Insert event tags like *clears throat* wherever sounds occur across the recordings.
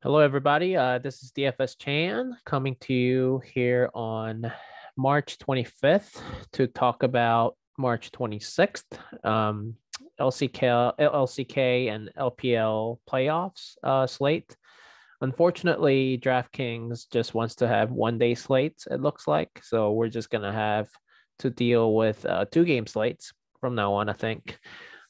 Hello, everybody. Uh, this is DFS Chan coming to you here on March 25th to talk about March 26th, um, LCK, LCK and LPL playoffs uh, slate. Unfortunately, DraftKings just wants to have one day slates, it looks like. So we're just going to have to deal with uh, two game slates from now on, I think,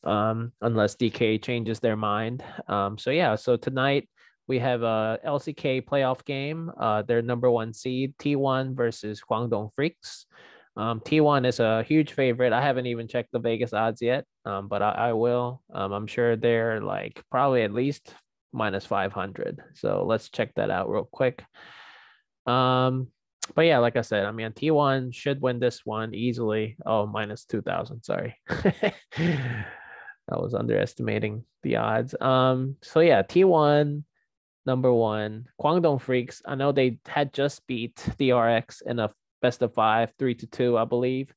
um, unless DK changes their mind. Um, so, yeah, so tonight, we have a LCK playoff game. Uh, their number one seed T1 versus Kwangdong Freecs. Um, T1 is a huge favorite. I haven't even checked the Vegas odds yet, um, but I, I will. Um, I'm sure they're like probably at least minus 500. So let's check that out real quick. Um, but yeah, like I said, I mean, T1 should win this one easily. Oh, minus 2000. Sorry. *laughs* I was underestimating the odds. Um, so yeah, T1 number one. Kwangdong Freecs, I know they had just beat DRX in a best of five, three to two, I believe.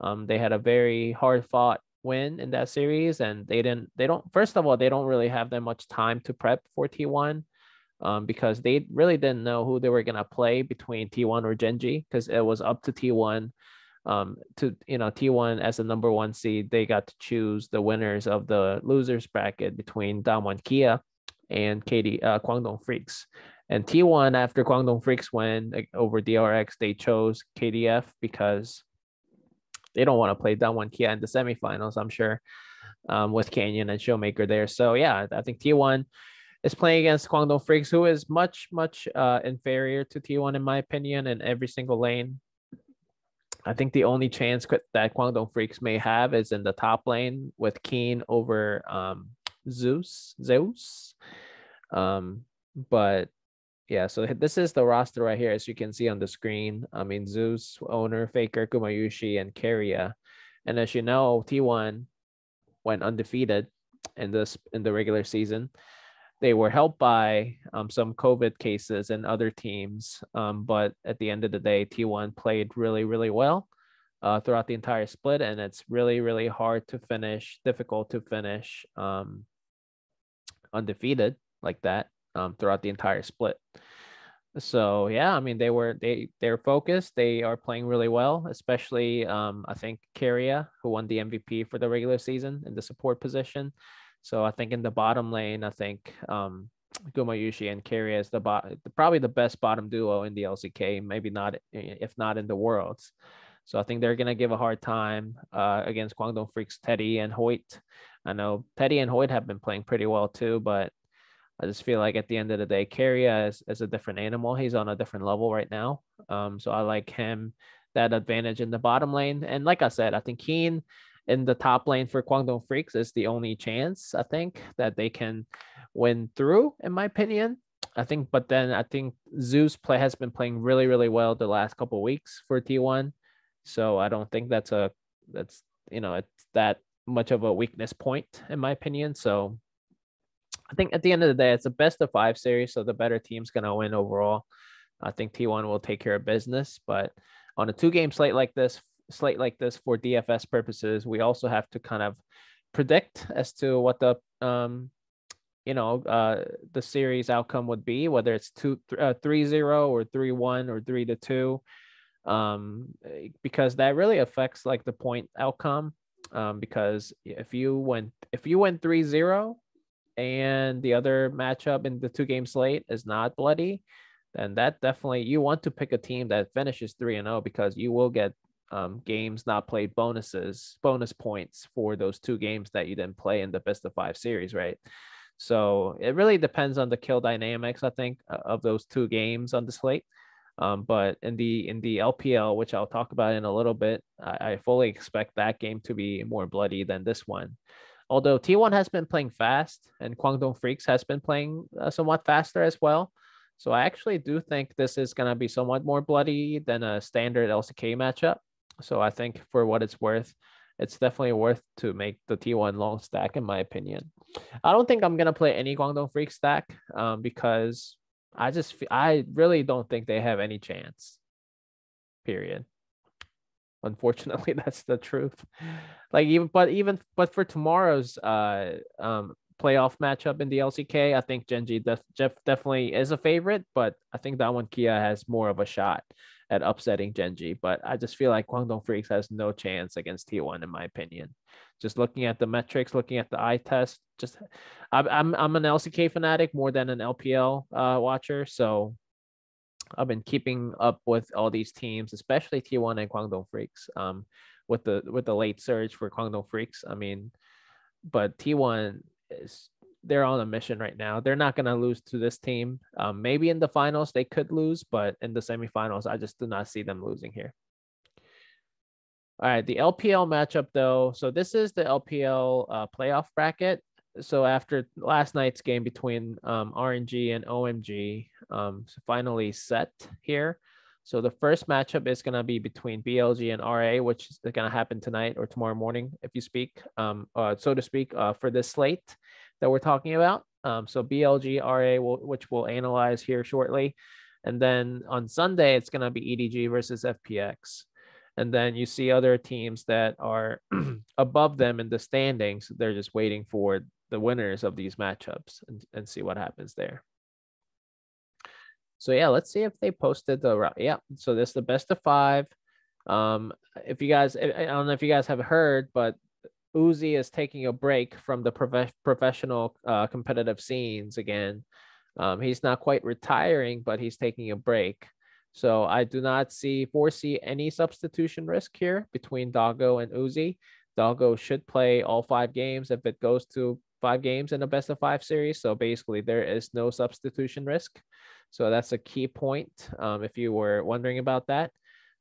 Um, they had a very hard fought win in that series, and they didn't. They don't. First of all, they don't really have that much time to prep for T1, um, because they really didn't know who they were gonna play between T1 or Gen.G, because it was up to T1. Um, to you know, T1 as the number one seed, they got to choose the winners of the losers bracket between Damwon Kia and KD uh, Kwangdong Freecs. And T1 after Kwangdong Freecs went over DRX, they chose KDF because they don't want to play Damwon Kia in the semifinals, I'm sure, um, with Canyon and Showmaker there. So yeah, I think T1 is playing against Kwangdong Freecs, who is much, much uh, inferior to T1 in my opinion in every single lane. I think the only chance that Kwangdong Freecs may have is in the top lane with Kiin over um, Zeus, Zeus. Um, but yeah, so this is the roster right here, as you can see on the screen. I mean, Zeus, Oner, Faker, Gumayusi, and Keria. And as you know, T1 went undefeated in this in the regular season. They were helped by um, some COVID cases and other teams, um, but at the end of the day, T1 played really, really well uh, throughout the entire split, and it's really, really hard to finish, difficult to finish um, undefeated like that um, throughout the entire split. So yeah, I mean they were they they're focused. They are playing really well, especially um, I think Keria, who won the MVP for the regular season in the support position. So I think in the bottom lane, I think um, Gumayusi and Keria is the bot probably the best bottom duo in the LCK, maybe not if not in the worlds. So I think they're gonna give a hard time uh, against Kwangdong Freecs, Teddy and Hoit. I know Teddy and Hoit have been playing pretty well too, but I just feel like at the end of the day, Keria is, is a different animal. He's on a different level right now. Um, so I like him that advantage in the bottom lane. And like I said, I think Kiin in the top lane for Kwangdong Freecs is the only chance I think that they can win through, in my opinion. I think, but then I think Zeus play has been playing really, really well the last couple weeks for T1. So I don't think that's a that's you know it's that much of a weakness point in my opinion. So I think at the end of the day, it's a best of five series, so the better team's gonna win overall. I think T1 will take care of business, but on a two-game slate like this, slate like this for DFS purposes, we also have to kind of predict as to what the um you know uh the series outcome would be whether it's two uh, three zero or three one or three to two um because that really affects like the point outcome um because if you went if you went three zero and the other matchup in the two game slate is not bloody, then that definitely you want to pick a team that finishes 3 and 0 because you will get um, games not played bonuses, bonus points for those two games that you didn't play in the best of five series, right? So it really depends on the kill dynamics, I think, of those two games on the slate. Um, but in the in the LPL, which I'll talk about in a little bit, I, I fully expect that game to be more bloody than this one. Although T1 has been playing fast and Kwangdong Freecs has been playing uh, somewhat faster as well. So I actually do think this is going to be somewhat more bloody than a standard LCK matchup. So I think for what it's worth, it's definitely worth to make the T1 long stack in my opinion. I don't think I'm going to play any Guangdong Freak stack um, because I just I really don't think they have any chance. Period. Unfortunately, *laughs* that's the truth. Like even but even but for tomorrow's uh um playoff matchup in the LCK. I think Gen.G def, Jeff definitely is a favorite, but I think Damwon Kia has more of a shot at upsetting Gen.G. But I just feel like Kwangdong Freecs has no chance against T1 in my opinion. Just looking at the metrics, looking at the eye test, just I'm I'm, an LCK fanatic more than an LPL uh, watcher, so I've been keeping up with all these teams, especially T1 and Kwangdong Freecs. Um, with the with the late surge for Kwangdong Freecs. I mean, but T1 is they're on a mission right now. They're not gonna lose to this team. Um, maybe in the finals they could lose, but in the semifinals, I just do not see them losing here. All right, the LPL matchup though. So this is the LPL uh, playoff bracket. So after last night's game between um, RNG and OMG, um, finally set here. So the first matchup is going to be between BLG and RA, which is going to happen tonight or tomorrow morning, if you speak, um, uh, so to speak, uh, for this slate that we're talking about. Um, so BLG, RA, will, which we'll analyze here shortly. And then on Sunday, it's going to be EDG versus FPX. And then you see other teams that are *clears throat* above them in the standings. They're just waiting for the winners of these matchups and, and see what happens there. So yeah, let's see if they posted the yeah. So this is the best of five. Um, if you guys, I don't know if you guys have heard, but Uzi is taking a break from the prof- professional uh, competitive scenes again. Um, he's not quite retiring, but he's taking a break. So I do not see foresee any substitution risk here between Doggo and Uzi. Doggo should play all five games if it goes to five games in a best of five series. So basically, there is no substitution risk. So that's a key point um, if you were wondering about that.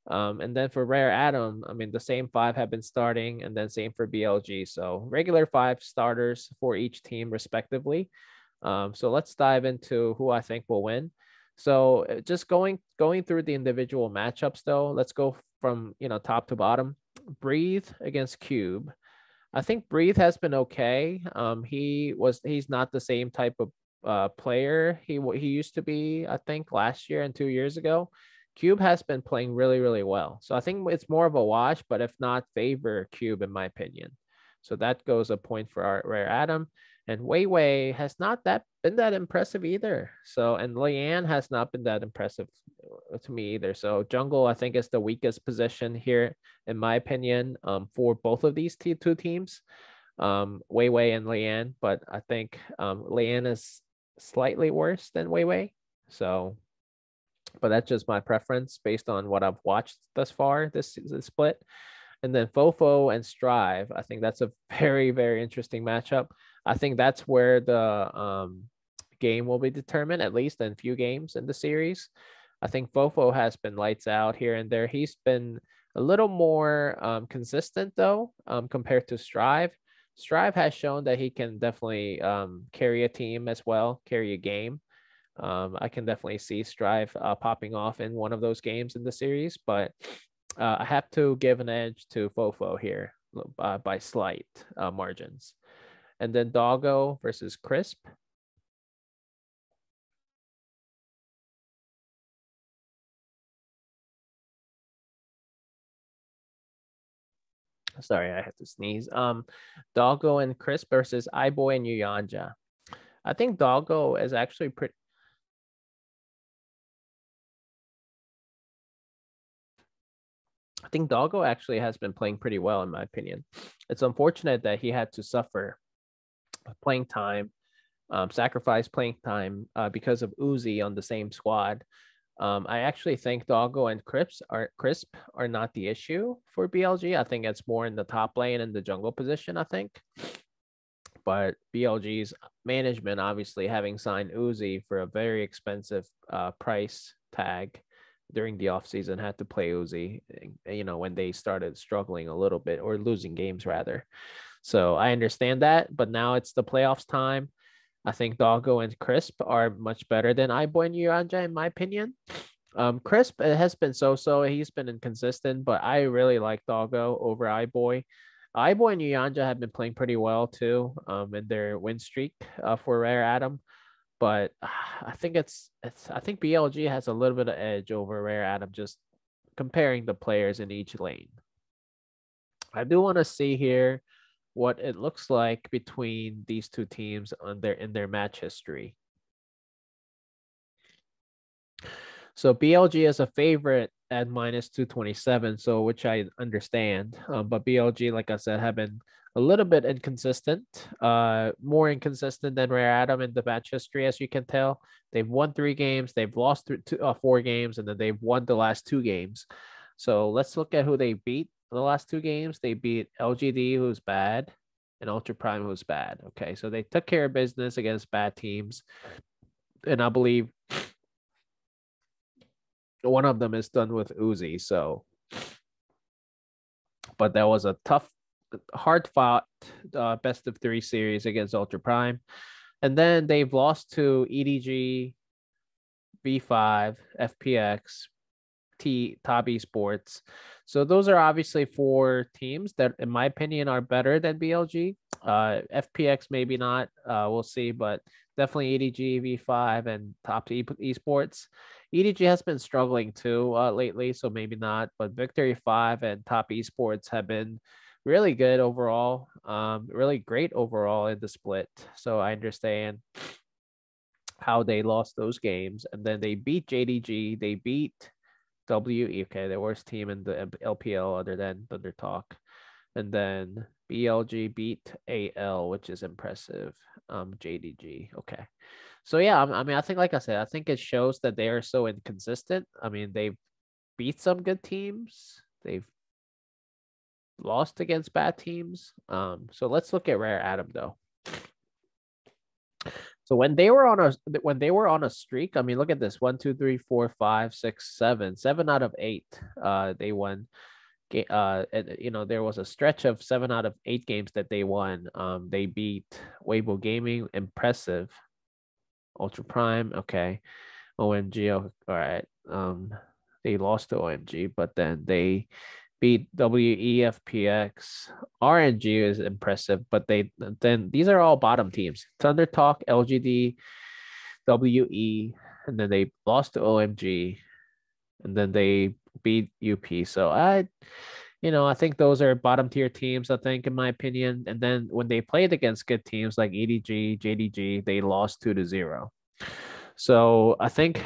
Um, and then for Rare Atom, I mean, the same five have been starting, and then same for BLG. So regular five starters for each team, respectively. Um, so let's dive into who I think will win. So uh, just going going through the individual matchups, though, let's go from you know top to bottom. Breathe against Cube. I think Breathe has been okay. Um, he was he's not the same type of uh, player he he used to be. I think last year and two years ago. Cube has been playing really really well, so I think it's more of a wash. But if not, favor Cube in my opinion. So that goes a point for our Rare Atom. And Wei Wei has not that been that impressive either. So and Leyan has not been that impressive uh, to me either. So jungle I think is the weakest position here in my opinion um, for both of these t- two teams, um, Wei Wei and Leyan. But I think um, Leyan is slightly worse than Wei Wei. So, but that's just my preference based on what I've watched thus far this, this split. And then Fofo and Strive, I think that's a *laughs* very, very interesting matchup. I think that's where the um, game will be determined, at least in few games in the series. I think Fofo has been lights out here and there. He's been a little more um, consistent though, um, compared to Strive. Strive has shown that he can definitely um, carry a team as well, carry a game. Um, I can definitely see Strive uh, popping off in one of those games in the series, but uh, I have to give an edge to Fofo here uh, by slight uh, margins. And then Doggo versus Crisp. Sorry, I had to sneeze. Um, Doggo and Crisp versus iBoy and Yuyanjia. I think Doggo is actually pretty. I think Doggo actually has been playing pretty well, in my opinion. It's unfortunate that he had to suffer playing time, um, sacrifice playing time uh, because of Uzi on the same squad. Um, I actually think Doggo and Crisp are Crisp are not the issue for BLG. I think it's more in the top lane and the jungle position. I think, but BLG's management obviously having signed Uzi for a very expensive uh, price tag during the offseason had to play Uzi. You know when they started struggling a little bit or losing games rather. So I understand that, but now it's the playoffs time. I think Doggo and Crisp are much better than iBoy and Yuyanjia, in my opinion. Um, Crisp has been so-so. He's been inconsistent, but I really like Doggo over iBoy. iBoy and Yuyanjia have been playing pretty well too um, in their win streak uh, for Rare Atom. But uh, I think it's it's I think BLG has a little bit of edge over Rare Atom just comparing the players in each lane. I do want to see here what it looks like between these two teams on their in their match history. So BLG is a favorite at minus 227, so which I understand. Um, but BLG, like I said, have been a little bit inconsistent, uh, more inconsistent than Rare Atom in the match history, as you can tell. They've won three games, they've lost th- two, uh, four games, and then they've won the last two games. So let's look at who they beat the last two games. They beat LGD, who's bad, and Ultra Prime, who's bad. Okay, so they took care of business against bad teams. And I believe one of them is done with Uzi. So, but that was a tough, hard fought uh, best of three series against Ultra Prime. And then they've lost to EDG, V5, FPX, T Top Esports. So those are obviously four teams that, in my opinion, are better than BLG. Uh, FPX maybe not. Uh, we'll see, but definitely EDG, V5, and Top e- Esports. EDG has been struggling too uh, lately, so maybe not. But Victory Five and Top Esports have been really good overall. Um, really great overall in the split. So I understand how they lost those games, and then they beat JDG. They beat WE. Okay, the worst team in the LPL other than Thunder Talk, and then BLG beat AL, which is impressive. Um, JDG. Okay. So yeah, I mean, I think like I said, I think it shows that they are so inconsistent. I mean, they've beat some good teams. They've lost against bad teams. Um, so let's look at Rare Atom though. So when they were on a when they were on a streak, I mean, look at this: one, two, three, four, five, six, seven, seven out of eight. Uh, they won. Uh, you know, there was a stretch of seven out of eight games that they won. Um, they beat Weibo Gaming, impressive. Ultra Prime, okay. OMG, all right. Um, they lost to OMG, but then they beat WEFPX. RNG is impressive, but they then these are all bottom teams. Thunder Talk, LGD, WE, and then they lost to OMG, and then they beat UP. So I you know, I think those are bottom tier teams, I think, in my opinion. And then when they played against good teams like EDG, JDG, they lost two to zero. So I think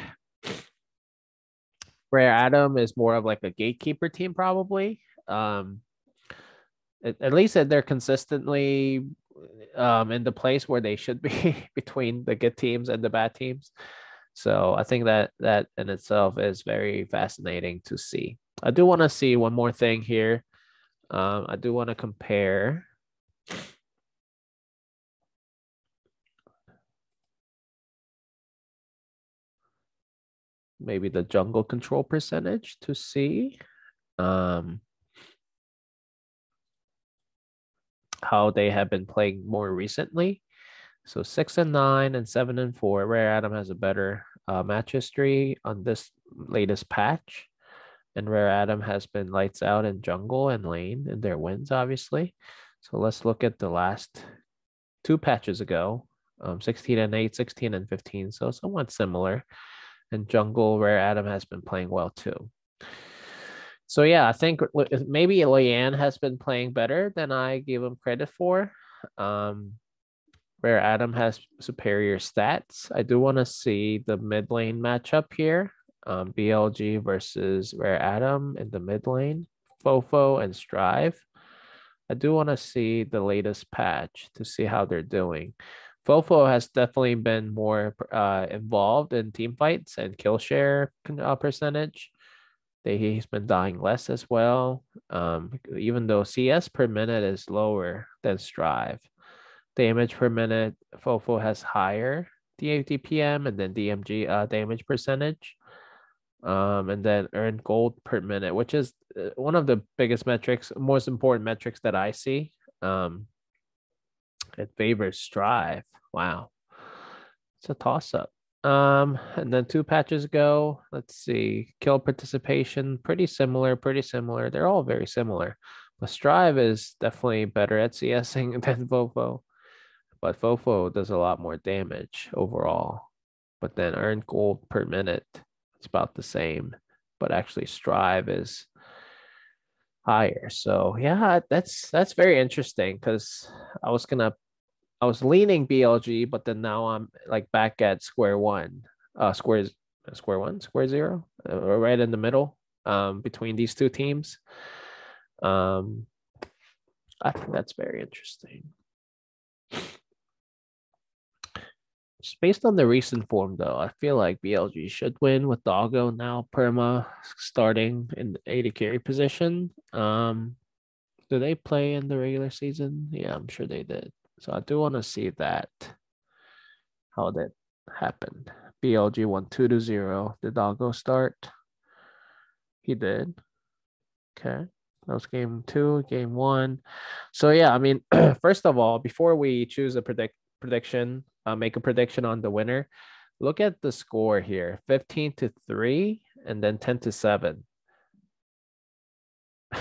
Rare Atom is more of like a gatekeeper team, probably. Um, at, at least they're consistently um, in the place where they should be *laughs* between the good teams and the bad teams. So I think that that in itself is very fascinating to see. I do want to see one more thing here. Um, I do want to compare. Maybe the jungle control percentage to see um, how they have been playing more recently. So six and nine and seven and four. Rare Atom has a better uh, match history on this latest patch. And Rare Atom has been lights out in jungle and lane in their wins, obviously. So let's look at the last two patches ago um, 16 and 8, 16 and 15. So somewhat similar. And jungle, Rare Atom has been playing well too. So yeah, I think maybe Leyan has been playing better than I gave him credit for. Um, Rare Atom has superior stats. I do want to see the mid lane matchup here. Um, BLG versus Rare Atom in the mid lane, Fofo and Strive. I do want to see the latest patch to see how they're doing. Fofo has definitely been more uh, involved in team fights and kill share uh, percentage. They, he's been dying less as well, um, even though CS per minute is lower than Strive damage per minute. Fofo has higher DPM and then DMG uh, damage percentage. Um, and then earn gold per minute, which is uh, one of the biggest metrics, most important metrics that I see. Um, it favors Strive. Wow. It's a toss up. Um, and then two patches ago, let's see, kill participation, pretty similar, pretty similar. They're all very similar. But Strive is definitely better at CSing *laughs* than Fofo but Fofo does a lot more damage overall. But then earned gold per minute, it's about the same. But actually, Strive is higher. So yeah, that's that's very interesting because I was gonna I was leaning BLG, but then now I'm like back at square one, uh, square square one, square zero, uh, right in the middle, um, between these two teams. Um, I think that's very interesting. Just based on the recent form, though, I feel like BLG should win with Doggo now Perma starting in the AD carry position. Um, do they play in the regular season? Yeah, I'm sure they did. So I do want to see that how that happened. BLG won two to zero. Did Doggo start? He did. Okay. That was game two, game one. So yeah, I mean, *clears throat* first of all, before we choose a predict prediction, uh, make a prediction on the winner, look at the score here 15 to 3 and then 10 to 7. *laughs*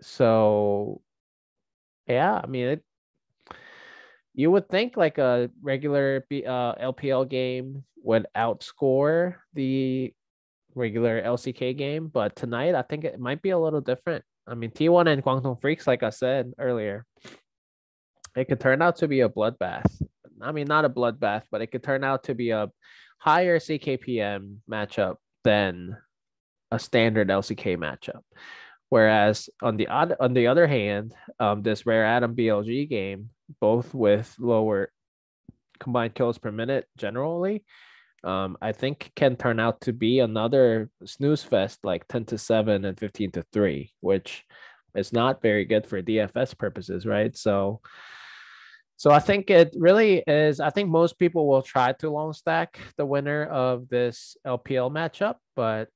so, yeah, I mean, it, you would think like a regular uh, LPL game would outscore the regular LCK game, but tonight I think it might be a little different. I mean, T1 and Kwangdong Freecs, like I said earlier, it could turn out to be a bloodbath. I mean, not a bloodbath, but it could turn out to be a higher CKPM matchup than a standard LCK matchup. Whereas on the other on the other hand, um, this rare Atom BLG game, both with lower combined kills per minute generally, um, I think can turn out to be another snooze fest like 10 to 7 and 15 to 3, which is not very good for DFS purposes, right? So so I think it really is. I think most people will try to long stack the winner of this LPL matchup, but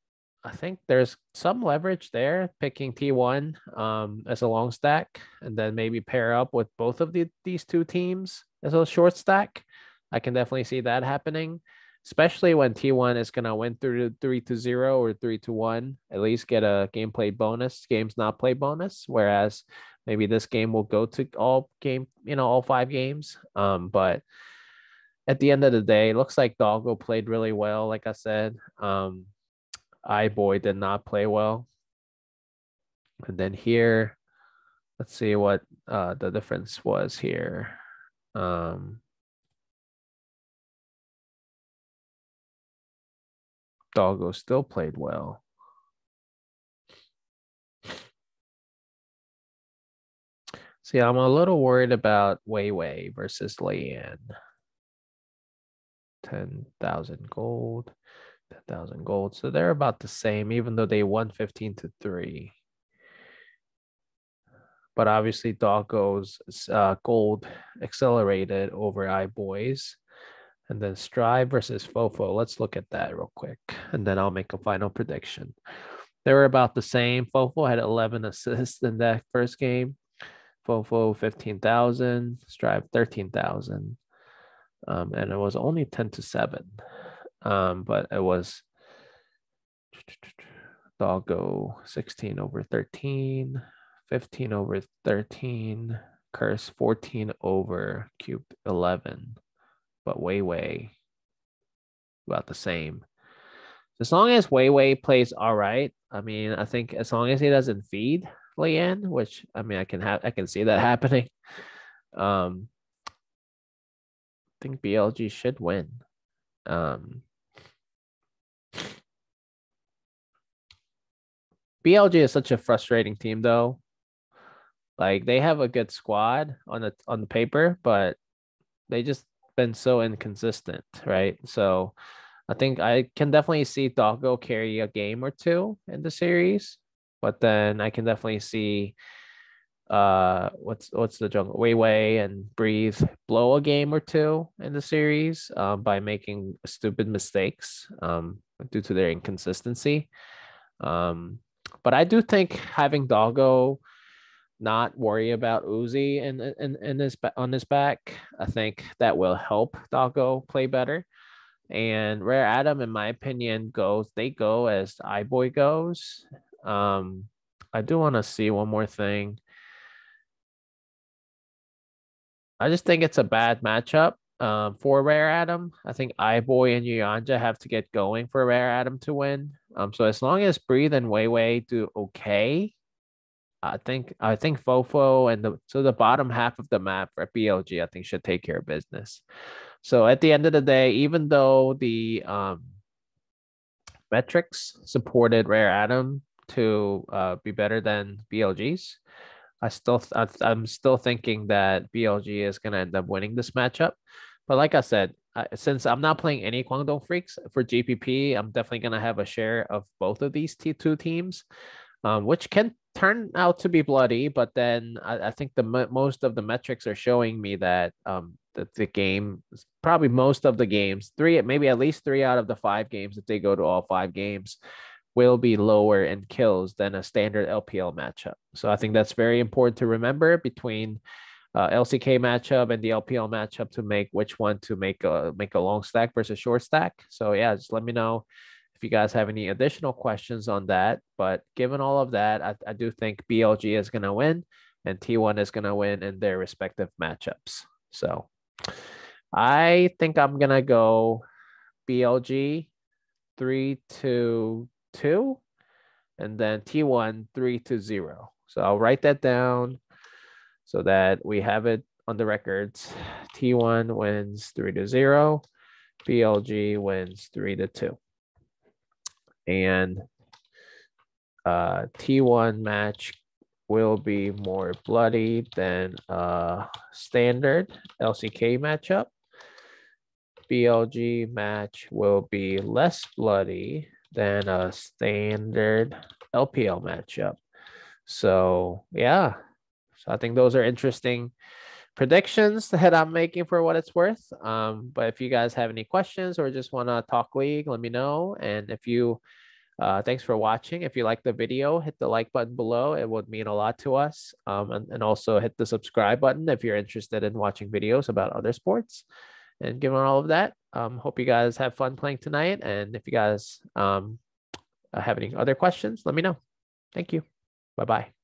I think there's some leverage there picking T1 um, as a long stack and then maybe pair up with both of the, these two teams as a short stack. I can definitely see that happening, especially when T1 is going to win through three to zero or three to one, at least get a gameplay bonus, games not play bonus. Whereas Maybe this game will go to all game, you know, all five games. Um, but at the end of the day, it looks like Doggo played really well. Like I said, um, boy did not play well. And then here, let's see what uh, the difference was here. Um, Doggo still played well. See, I'm a little worried about Weiwei versus Leyan. 10,000 gold, 10,000 gold. So they're about the same, even though they won 15 to 3. But obviously, Doggo's uh, gold accelerated over iBoys. And then Strive versus Fofo. Let's look at that real quick. And then I'll make a final prediction. They were about the same. Fofo had 11 assists in that first game. Fofo 15,000, Strive 13,000. Um, and it was only 10 to 7. Um, but it was Doggo 16 over 13, 15 over 13, Curse 14 over Cube 11, but Weiwei about the same. As long as Weiwei plays all right, I mean, I think as long as he doesn't feed, Leyan, which I mean I can have I can see that *laughs* happening. Um I think BLG should win. Um BLG is such a frustrating team though. Like they have a good squad on the on the paper, but they just been so inconsistent, right? So I think I can definitely see Doggo carry a game or two in the series but then I can definitely see uh what's what's the jungle Weiwei and breathe blow a game or two in the series um, by making stupid mistakes um due to their inconsistency um but i do think having doggo not worry about uzi in in, in this on his back i think that will help doggo play better and rare Atom, in my opinion goes they go as iBoy goes um, I do want to see one more thing. I just think it's a bad matchup um, for Rare Atom. I think iBoy and Yuyanjia have to get going for Rare Atom to win. Um, so as long as Breathe and Weiwei do okay, I think I think Fofo and the so the bottom half of the map for BLG I think should take care of business. So at the end of the day, even though the um, metrics supported Rare Atom to uh, be better than BLG's, I still I, I'm still thinking that BLG is gonna end up winning this matchup. But like I said, uh, since I'm not playing any Kwangdong Freecs for GPP, I'm definitely gonna have a share of both of these t- two teams, um, which can turn out to be bloody. But then I, I think the most of the metrics are showing me that um, that the game, probably most of the games, three maybe at least three out of the five games, if they go to all five games, will be lower in kills than a standard LPL matchup. So I think that's very important to remember between uh, LCK matchup and the LPL matchup to make which one to make a make a long stack versus short stack. So yeah, just let me know if you guys have any additional questions on that. But given all of that, I, I do think BLG is going to win and T1 is going to win in their respective matchups. So I think I'm going to go BLG three to two and then T1 three to zero. So I'll write that down so that we have it on the records. T1 wins 3 to 0. BLG wins 3 to 2. And uh, T1 match will be more bloody than a standard LCK matchup. BLG match will be less bloody than a standard LPL matchup. So yeah, so I think those are interesting predictions that I'm making for what it's worth. Um, but if you guys have any questions or just want to talk league, let me know. And if you, uh, thanks for watching. If you like the video, hit the like button below. It would mean a lot to us. Um, and, and also hit the subscribe button if you're interested in watching videos about other sports. And given all of that, um, hope you guys have fun playing tonight. And if you guys um, have any other questions, let me know. Thank you. Bye bye.